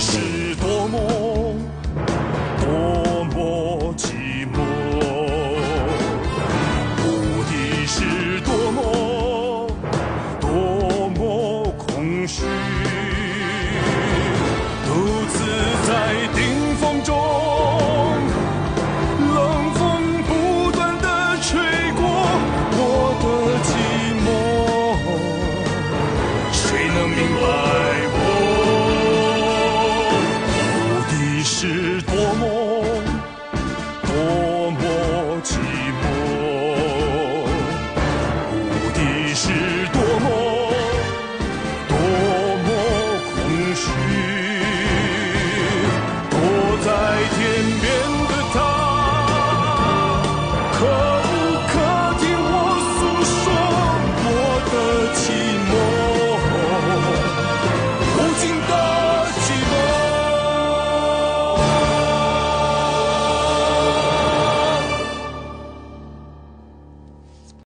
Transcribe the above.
是多么多么寂寞无敌是多么多么空虚独自在顶峰中冷风不断的吹过我的寂寞。谁能明白？